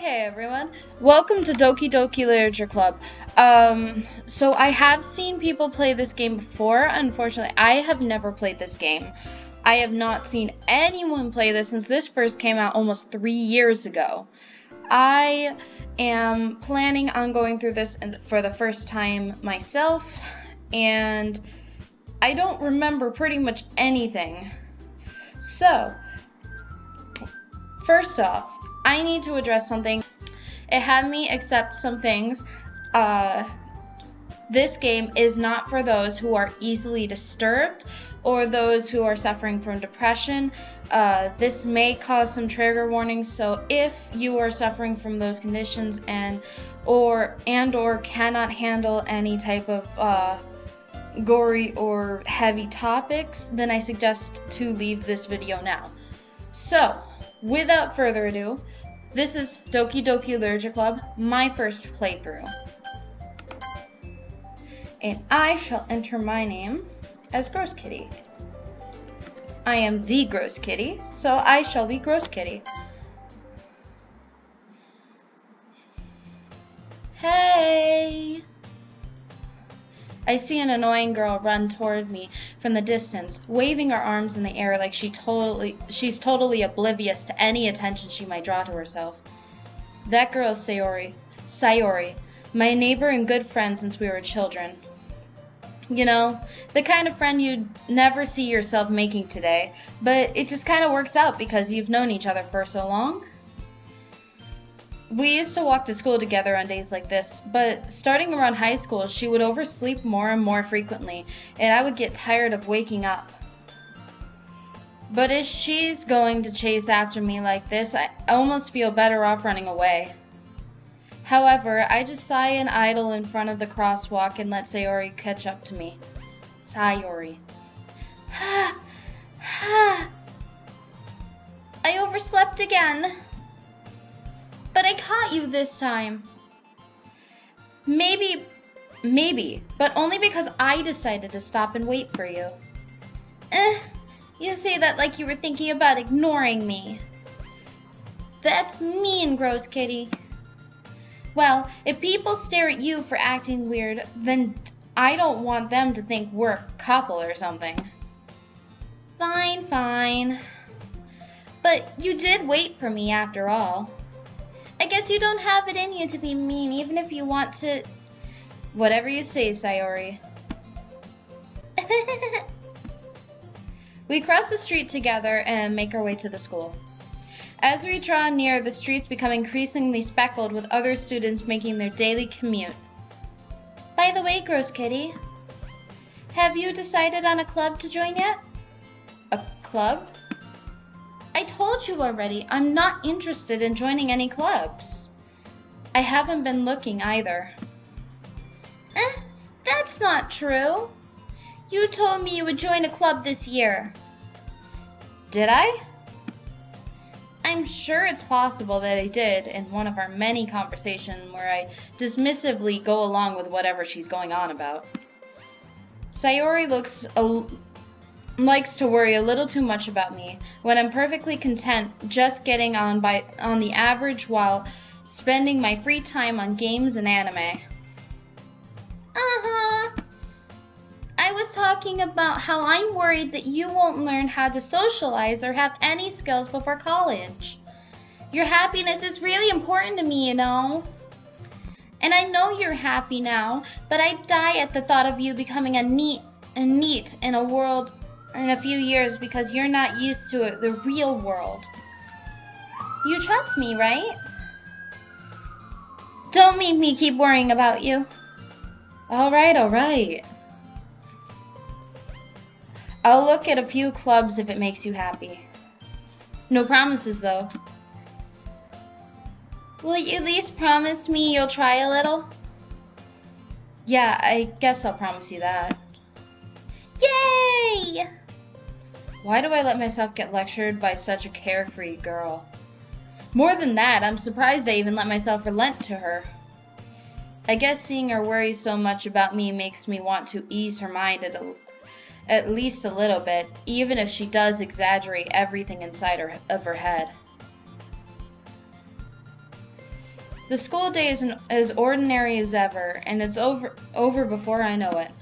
Okay, everyone. Welcome to Doki Doki Literature Club. Um, so I have seen people play this game before. Unfortunately, I have never played this game. I have not seen anyone play this since this first came out almost three years ago. I am planning on going through this for the first time myself, and I don't remember pretty much anything. So, first off, I need to address something. It had me accept some things. Uh, this game is not for those who are easily disturbed or those who are suffering from depression. Uh, this may cause some trigger warnings, so if you are suffering from those conditions and or and or cannot handle any type of uh, gory or heavy topics, then I suggest to leave this video now. So, without further ado, this is Doki Doki Literature Club, my first playthrough. And I shall enter my name as Gross Kitty. I am the Gross Kitty, so I shall be Gross Kitty. Hey! I see an annoying girl run toward me from the distance, waving her arms in the air like she totally she's totally oblivious to any attention she might draw to herself. That girl is Sayori. Sayori, my neighbor and good friend since we were children. You know, the kind of friend you'd never see yourself making today, but it just kind of works out because you've known each other for so long. We used to walk to school together on days like this, but starting around high school, she would oversleep more and more frequently, and I would get tired of waking up. But if she's going to chase after me like this, I almost feel better off running away. However, I just sigh and idle in front of the crosswalk and let Sayori catch up to me. Sayori. I overslept again. But I caught you this time. Maybe, maybe, but only because I decided to stop and wait for you. Eh, you say that like you were thinking about ignoring me. That's mean, Gross Kitty. Well, if people stare at you for acting weird, then I don't want them to think we're a couple or something. Fine, fine. But you did wait for me after all. You don't have it in you to be mean, even if you want to... Whatever you say, Sayori. we cross the street together and make our way to the school. As we draw near, the streets become increasingly speckled with other students making their daily commute. By the way, Gross Kitty, have you decided on a club to join yet? A club? Told you already, I'm not interested in joining any clubs. I haven't been looking either. Eh, that's not true. You told me you would join a club this year. Did I? I'm sure it's possible that I did in one of our many conversations where I dismissively go along with whatever she's going on about. Sayori looks a likes to worry a little too much about me when I'm perfectly content just getting on by on the average while spending my free time on games and anime. Uh-huh. I was talking about how I'm worried that you won't learn how to socialize or have any skills before college. Your happiness is really important to me, you know. And I know you're happy now, but I die at the thought of you becoming a neat and neat in a world in a few years because you're not used to it, the real world. You trust me, right? Don't make me keep worrying about you. Alright, alright. I'll look at a few clubs if it makes you happy. No promises, though. Will you at least promise me you'll try a little? Yeah, I guess I'll promise you that. Yay! Why do I let myself get lectured by such a carefree girl? More than that, I'm surprised I even let myself relent to her. I guess seeing her worry so much about me makes me want to ease her mind at, a, at least a little bit, even if she does exaggerate everything inside her, of her head. The school day is an, as ordinary as ever, and it's over, over before I know it.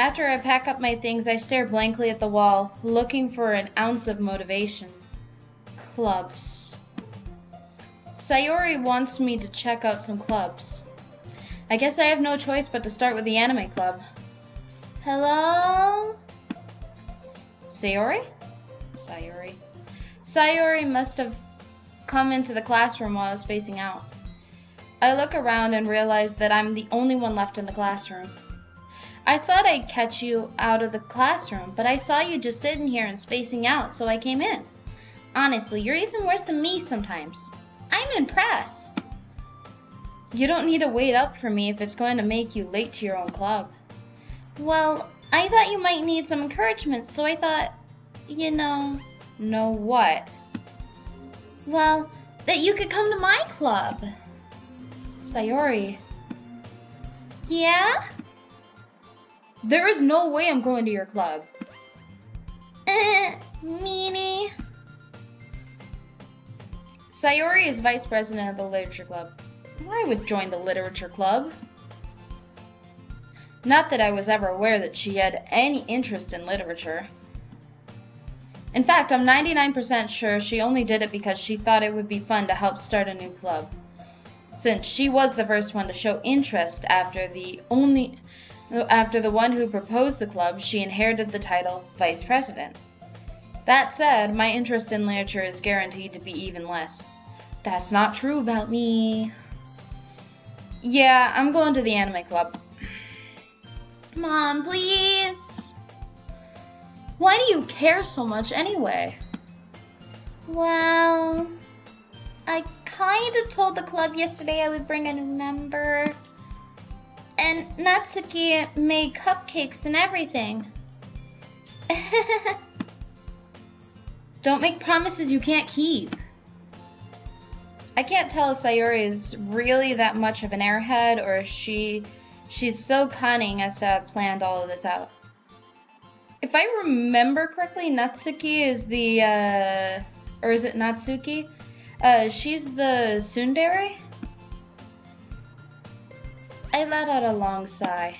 After I pack up my things, I stare blankly at the wall, looking for an ounce of motivation. Clubs. Sayori wants me to check out some clubs. I guess I have no choice but to start with the anime club. Hello? Sayori? Sayori. Sayori must have come into the classroom while I was spacing out. I look around and realize that I'm the only one left in the classroom. I thought I'd catch you out of the classroom, but I saw you just sitting here and spacing out, so I came in. Honestly, you're even worse than me sometimes. I'm impressed. You don't need to wait up for me if it's going to make you late to your own club. Well, I thought you might need some encouragement, so I thought, you know... Know what? Well, that you could come to my club. Sayori. Yeah? There is no way I'm going to your club. Eh, meanie. Sayori is vice president of the literature club. I would join the literature club. Not that I was ever aware that she had any interest in literature. In fact, I'm 99% sure she only did it because she thought it would be fun to help start a new club. Since she was the first one to show interest after the only after the one who proposed the club, she inherited the title Vice President. That said, my interest in literature is guaranteed to be even less. That's not true about me. Yeah, I'm going to the anime club. Mom, please. Why do you care so much anyway? Well, I kinda told the club yesterday I would bring a new member. And Natsuki made cupcakes and everything. Don't make promises you can't keep. I can't tell if Sayori is really that much of an airhead or if she she's so cunning as to have planned all of this out. If I remember correctly, Natsuki is the, uh, or is it Natsuki? Uh, she's the tsundere? I let out a long sigh.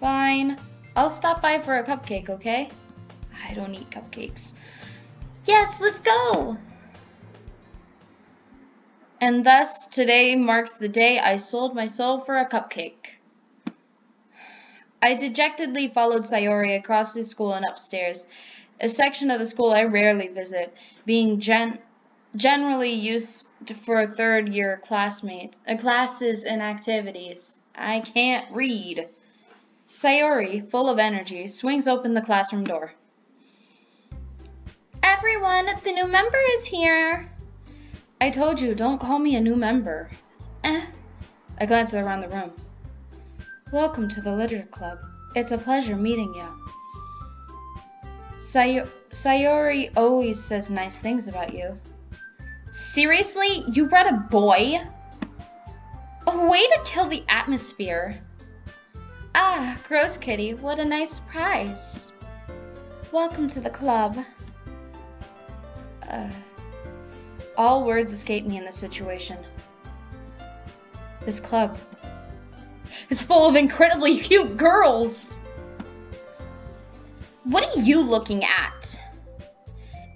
Fine. I'll stop by for a cupcake, okay? I don't eat cupcakes. Yes, let's go! And thus, today marks the day I sold my soul for a cupcake. I dejectedly followed Sayori across the school and upstairs, a section of the school I rarely visit, being gen generally used for third year classmates, uh, classes and activities. I can't read. Sayori, full of energy, swings open the classroom door. Everyone, the new member is here. I told you, don't call me a new member. Eh. I glance around the room. Welcome to the Literature Club. It's a pleasure meeting you. Say Sayori always says nice things about you. Seriously? You brought a boy? A way to kill the atmosphere. Ah, gross kitty, what a nice surprise. Welcome to the club. Uh... All words escape me in this situation. This club is full of incredibly cute girls. What are you looking at?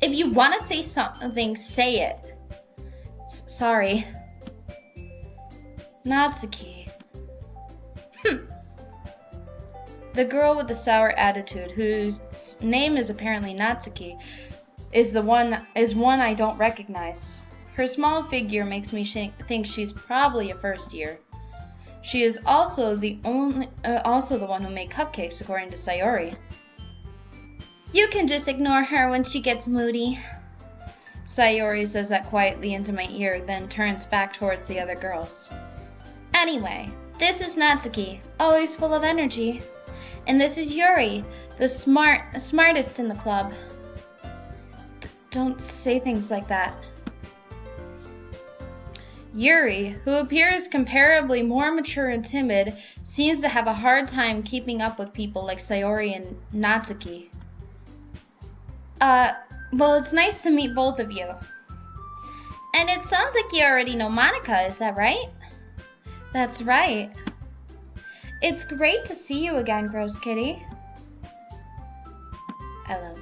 If you want to say something, say it. Sorry. Natsuki. Hmm. The girl with the sour attitude, whose name is apparently Natsuki, is the one is one I don't recognize. Her small figure makes me think she's probably a first year. She is also the only uh, also the one who made cupcakes according to Sayori. You can just ignore her when she gets moody. Sayori says that quietly into my ear, then turns back towards the other girls. Anyway, this is Natsuki, always full of energy. And this is Yuri, the smart smartest in the club. Don't say things like that. Yuri, who appears comparably more mature and timid, seems to have a hard time keeping up with people like Sayori and Natsuki. Uh, well, it's nice to meet both of you. And it sounds like you already know Monika, is that right? That's right. It's great to see you again, Gross Kitty. Hello.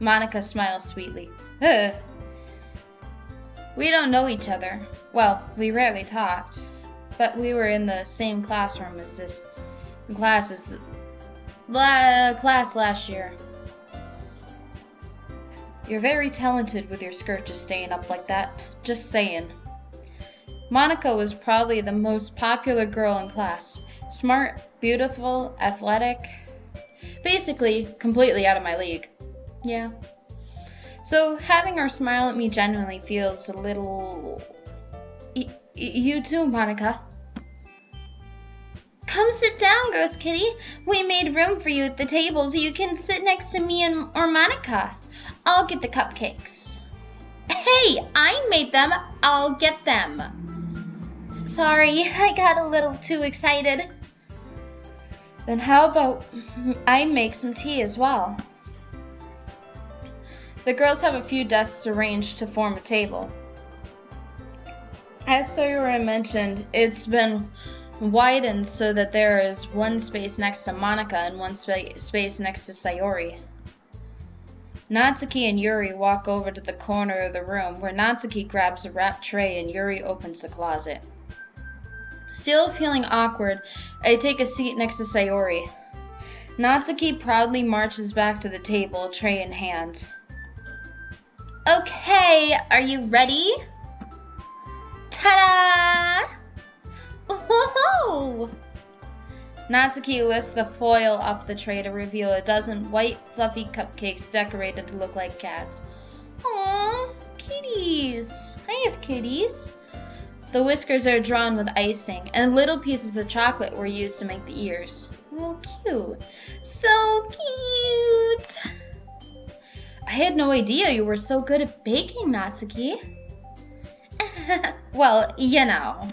Monika smiles sweetly. Ugh. We don't know each other. Well, we rarely talked, but we were in the same classroom as this class as the la, class last year. You're very talented with your skirt just staying up like that. Just saying. Monika was probably the most popular girl in class. Smart, beautiful, athletic. Basically, completely out of my league. Yeah. So having her smile at me genuinely feels a little. You too, Monika. Come sit down, Ghost Kitty. We made room for you at the table so you can sit next to me and or Monika. I'll get the cupcakes. Hey, I made them. I'll get them. Sorry, I got a little too excited. Then how about I make some tea as well? The girls have a few desks arranged to form a table. As Sayori mentioned, it's been widened so that there is one space next to Monika and one spa space next to Sayori. Natsuki and Yuri walk over to the corner of the room where Natsuki grabs a wrapped tray and Yuri opens the closet. Still feeling awkward, I take a seat next to Sayori. Natsuki proudly marches back to the table, tray in hand. Okay, are you ready? Ta-da! Whoa! Natsuki lifts the foil off the tray to reveal a dozen white, fluffy cupcakes decorated to look like cats. Aww, kitties! I have kitties. The whiskers are drawn with icing, and little pieces of chocolate were used to make the ears. Oh, cute. So cute! I had no idea you were so good at baking, Natsuki. well, you know.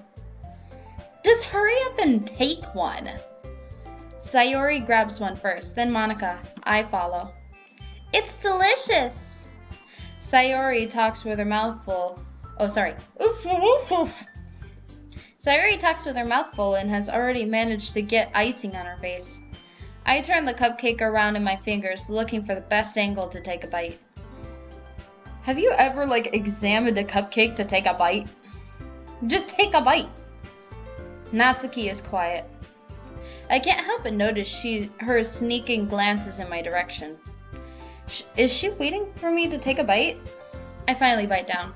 Just hurry up and take one. Sayori grabs one first, then Monika. I follow. It's delicious! Sayori talks with her mouth full. Oh, sorry. Oof, oof, oof. Sayori talks with her mouth full and has already managed to get icing on her face. I turn the cupcake around in my fingers, looking for the best angle to take a bite. Have you ever, like, examined a cupcake to take a bite? Just take a bite. Natsuki is quiet. I can't help but notice she her sneaking glances in my direction. Sh is she waiting for me to take a bite? I finally bite down.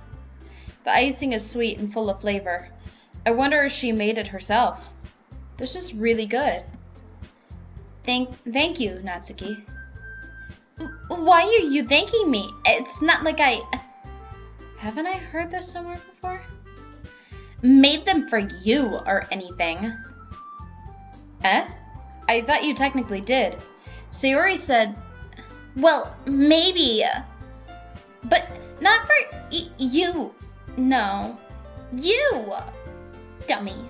The icing is sweet and full of flavor. I wonder if she made it herself. This is really good. Thank, thank you, Natsuki. Why are you thanking me? It's not like I... Haven't I heard this somewhere before? Made them for you or anything. Eh? I thought you technically did. Sayori said, well, maybe. But not for you. No. You! Dummy.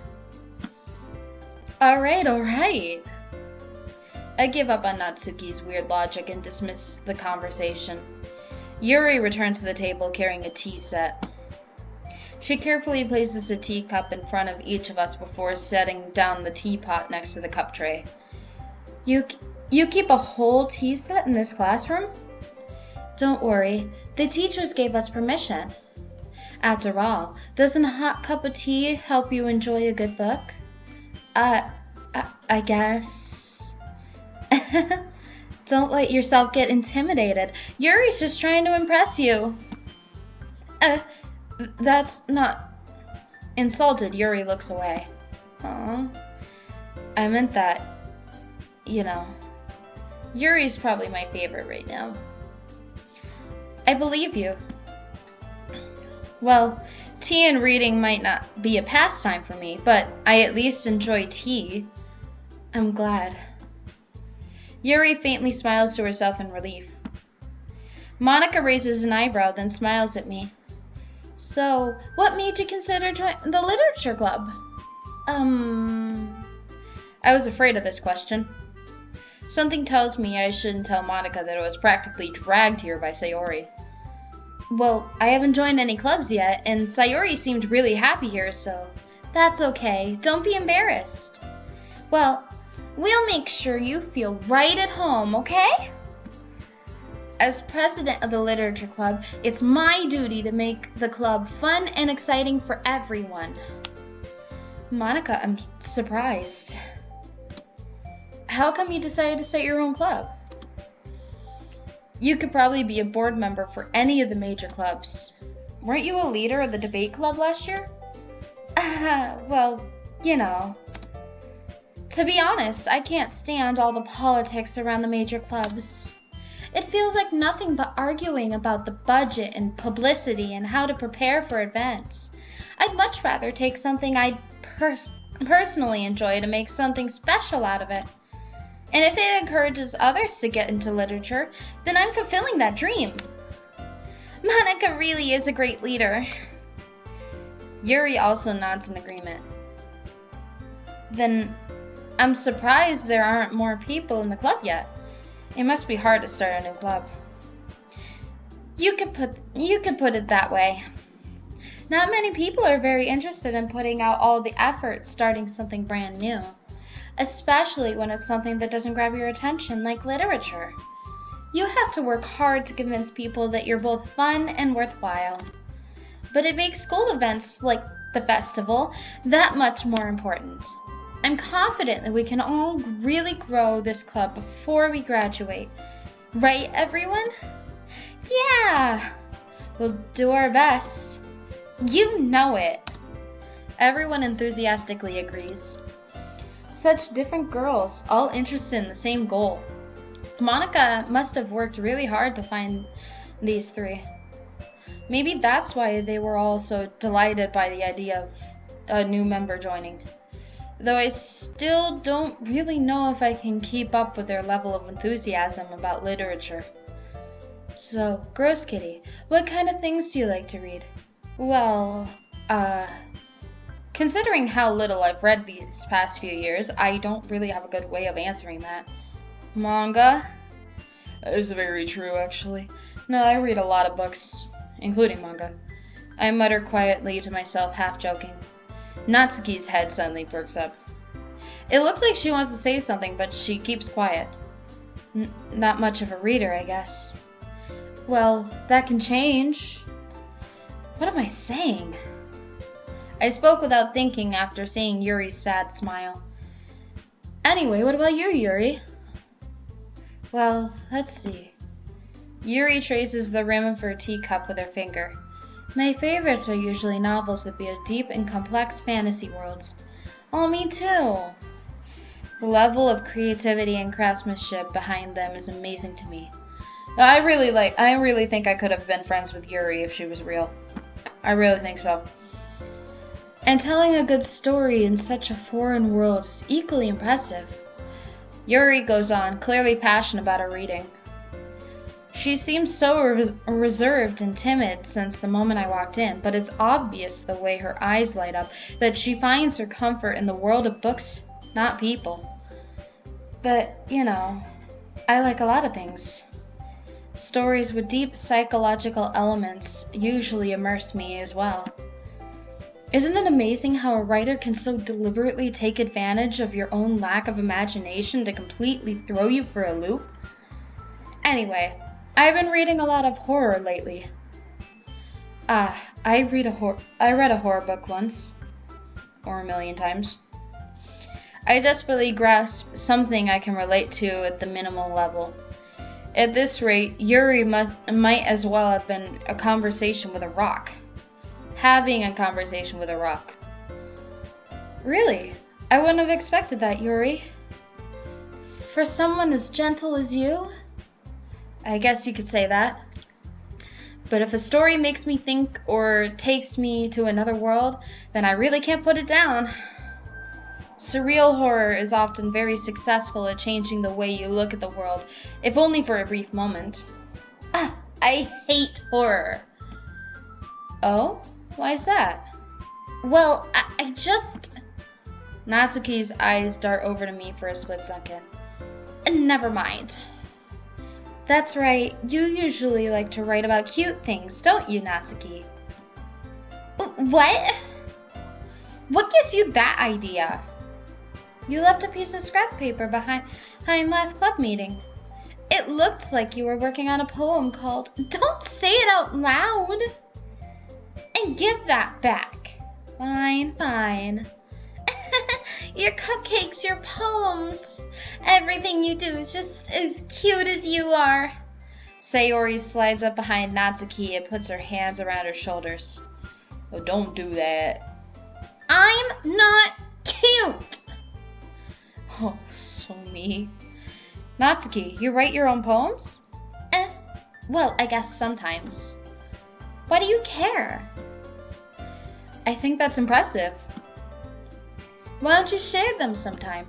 Alright, alright. I give up on Natsuki's weird logic and dismiss the conversation. Yuri returns to the table carrying a tea set. She carefully places a teacup in front of each of us before setting down the teapot next to the cup tray. You, you keep a whole tea set in this classroom? Don't worry, the teachers gave us permission. After all, doesn't a hot cup of tea help you enjoy a good book? Uh, I, I guess. Don't let yourself get intimidated. Yuri's just trying to impress you. Uh, that's not... Insulted, Yuri looks away. Aw. I meant that, you know. Yuri's probably my favorite right now. I believe you. Well, tea and reading might not be a pastime for me, but I at least enjoy tea. I'm glad. Yuri faintly smiles to herself in relief. Monika raises an eyebrow, then smiles at me. So, what made you consider joining the literature club? Um, I was afraid of this question. Something tells me I shouldn't tell Monika that I was practically dragged here by Sayori. Well, I haven't joined any clubs yet, and Sayori seemed really happy here, so that's okay. Don't be embarrassed. Well, we'll make sure you feel right at home, okay? As president of the literature club, it's my duty to make the club fun and exciting for everyone. Monika, I'm surprised. How come you decided to start your own club? You could probably be a board member for any of the major clubs. Weren't you a leader of the debate club last year? Uh, well, you know. To be honest, I can't stand all the politics around the major clubs. It feels like nothing but arguing about the budget and publicity and how to prepare for events. I'd much rather take something I pers- personally enjoy to make something special out of it. And if it encourages others to get into literature, then I'm fulfilling that dream. Monika really is a great leader. Yuri also nods in agreement. Then I'm surprised there aren't more people in the club yet. It must be hard to start a new club. You could put you could put it that way. Not many people are very interested in putting out all the effort starting something brand new, especially when it's something that doesn't grab your attention like literature. You have to work hard to convince people that you're both fun and worthwhile. But it makes school events like the festival that much more important. I'm confident that we can all really grow this club before we graduate. Right, everyone? Yeah! We'll do our best. You know it. Everyone enthusiastically agrees. Such different girls, all interested in the same goal. Monika must have worked really hard to find these three. Maybe that's why they were all so delighted by the idea of a new member joining though I still don't really know if I can keep up with their level of enthusiasm about literature. So, Gross Kitty, what kind of things do you like to read? Well, uh, considering how little I've read these past few years, I don't really have a good way of answering that. Manga? That is very true, actually. No, I read a lot of books, including manga. I mutter quietly to myself, half joking. Natsuki's head suddenly perks up. It looks like she wants to say something, but she keeps quiet. N not much of a reader, I guess. Well, that can change. What am I saying? I spoke without thinking after seeing Yuri's sad smile. Anyway, what about you, Yuri? Well, let's see. Yuri traces the rim of her teacup with her finger. My favorites are usually novels that build deep and complex fantasy worlds. Oh, me too! The level of creativity and craftsmanship behind them is amazing to me. I really like I really think I could have been friends with Yuri if she was real. I really think so. And telling a good story in such a foreign world is equally impressive. Yuri goes on, clearly passionate about her reading. She seems so res reserved and timid since the moment I walked in, but it's obvious the way her eyes light up that she finds her comfort in the world of books, not people. But, you know, I like a lot of things. Stories with deep psychological elements usually immerse me as well. Isn't it amazing how a writer can so deliberately take advantage of your own lack of imagination to completely throw you for a loop? Anyway, I've been reading a lot of horror lately. Ah, I read a hor- I read a horror book once, or a million times. I desperately grasp something I can relate to at the minimal level. At this rate, Yuri must might as well have been a conversation with a rock. Having a conversation with a rock. Really? I wouldn't have expected that, Yuri. For someone as gentle as you? I guess you could say that. But if a story makes me think or takes me to another world, then I really can't put it down. Surreal horror is often very successful at changing the way you look at the world, if only for a brief moment. Ah, I hate horror. Oh? Why is that? Well, I, I just. Natsuki's eyes dart over to me for a split second. and Never mind. That's right, you usually like to write about cute things, don't you, Natsuki? What? What gives you that idea? You left a piece of scrap paper behind, behind last club meeting. It looked like you were working on a poem called Don't Say It Out Loud! And give that back. Fine, fine. Your cupcakes, your poems. Everything you do is just as cute as you are. Sayori slides up behind Natsuki and puts her hands around her shoulders. Oh, don't do that. I'm not cute. Oh, so me. Natsuki, you write your own poems? Eh, well, I guess sometimes. Why do you care? I think that's impressive. Why don't you share them sometime?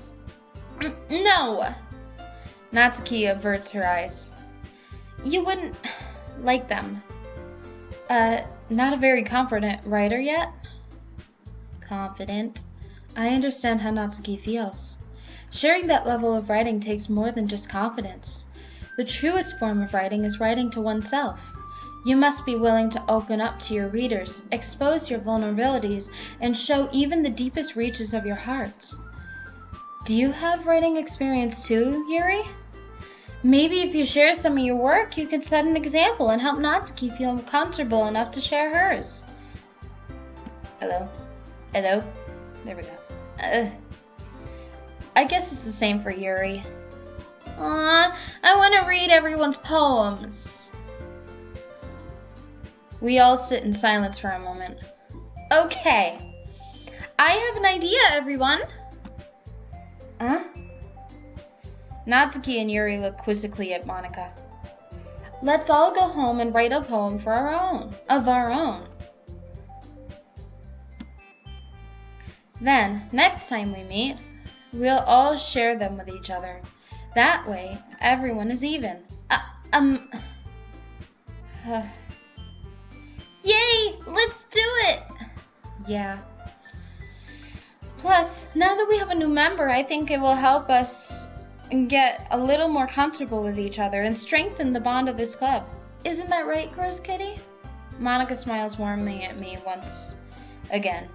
No! Natsuki averts her eyes. You wouldn't like them. Uh, not a very confident writer yet? Confident. I understand how Natsuki feels. Sharing that level of writing takes more than just confidence. The truest form of writing is writing to oneself. You must be willing to open up to your readers, expose your vulnerabilities, and show even the deepest reaches of your heart. Do you have writing experience too, Yuri? Maybe if you share some of your work, you could set an example and help Natsuki feel comfortable enough to share hers. Hello? Hello? There we go. Uh, I guess it's the same for Yuri. Aw, I want to read everyone's poems. We all sit in silence for a moment. Okay. I have an idea, everyone. Huh? Natsuki and Yuri look quizzically at Monika. Let's all go home and write a poem for our own, of our own. Then, next time we meet, we'll all share them with each other. That way, everyone is even. Uh, um. Uh, Yay! Let's do it! Yeah. Plus, now that we have a new member, I think it will help us get a little more comfortable with each other and strengthen the bond of this club. Isn't that right, Gross Kitty? Monika smiles warmly at me once again.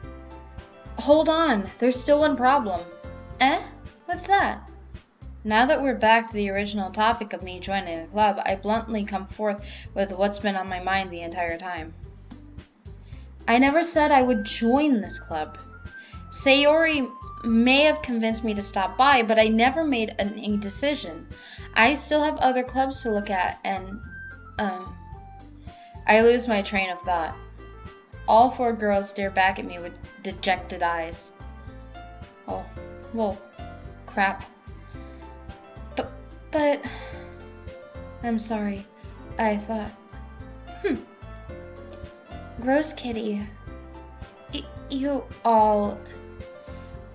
Hold on, there's still one problem. Eh? What's that? Now that we're back to the original topic of me joining the club, I bluntly come forth with what's been on my mind the entire time. I never said I would join this club. Sayori may have convinced me to stop by, but I never made any decision. I still have other clubs to look at, and um, I lose my train of thought. All four girls stare back at me with dejected eyes. Oh, well, crap. But, but, I'm sorry. I thought, hmm. Gross Kitty. Y you all.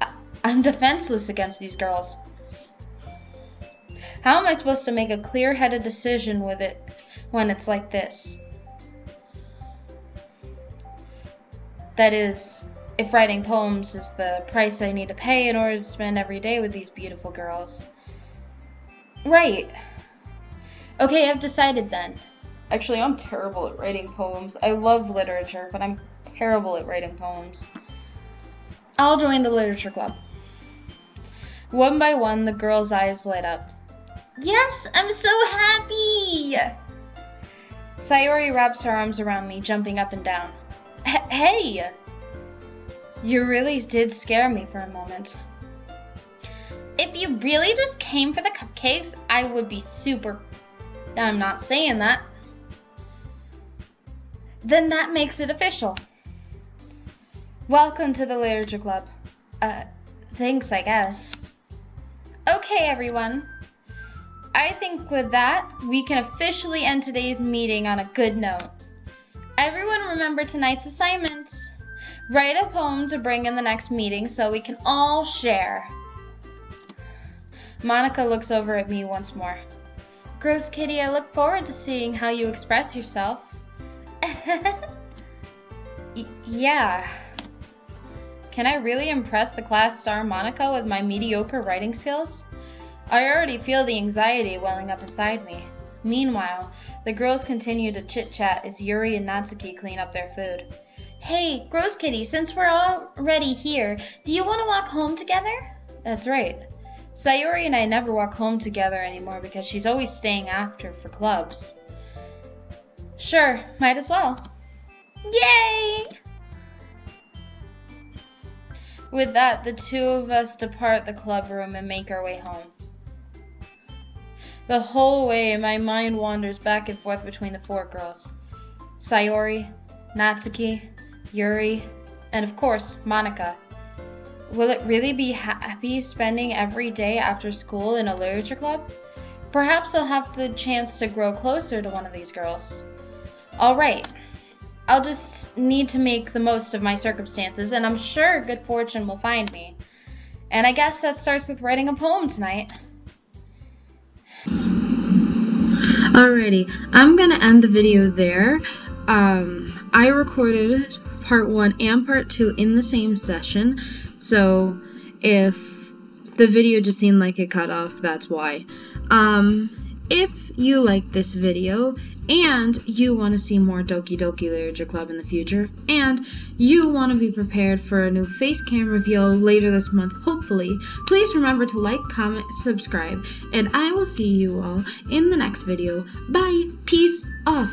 I I'm defenseless against these girls. How am I supposed to make a clear headed decision with it when it's like this? That is, if writing poems is the price I need to pay in order to spend every day with these beautiful girls. Right. Okay, I've decided then. Actually, I'm terrible at writing poems. I love literature, but I'm terrible at writing poems. I'll join the literature club. One by one, the girl's eyes light up. Yes, I'm so happy! Sayori wraps her arms around me, jumping up and down. Hey! You really did scare me for a moment. If you really just came for the cupcakes, I would be super. I'm not saying that then that makes it official. Welcome to the Literature Club. Uh, thanks, I guess. Okay, everyone. I think with that, we can officially end today's meeting on a good note. Everyone remember tonight's assignment. Write a poem to bring in the next meeting so we can all share. Monika looks over at me once more. Gross Kitty, I look forward to seeing how you express yourself. yeah. Can I really impress the class star Monika with my mediocre writing skills? I already feel the anxiety welling up inside me. Meanwhile, the girls continue to chit chat as Yuri and Natsuki clean up their food. Hey, Gross Kitty, since we're already here, do you want to walk home together? That's right. Sayori and I never walk home together anymore because she's always staying after for clubs. Sure, might as well. Yay! With that, the two of us depart the club room and make our way home. The whole way, my mind wanders back and forth between the four girls Sayori, Natsuki, Yuri, and of course, Monika. Will it really be happy spending every day after school in a literature club? Perhaps I'll have the chance to grow closer to one of these girls. Alright, I'll just need to make the most of my circumstances, and I'm sure good fortune will find me. And I guess that starts with writing a poem tonight. Alrighty, I'm gonna end the video there. Um, I recorded part one and part two in the same session, so if the video just seemed like it cut off, that's why. Um, if you like this video and you want to see more Doki Doki Literature Club in the future, and you want to be prepared for a new face cam reveal later this month, hopefully, please remember to like, comment, subscribe, and I will see you all in the next video. Bye! Peace off!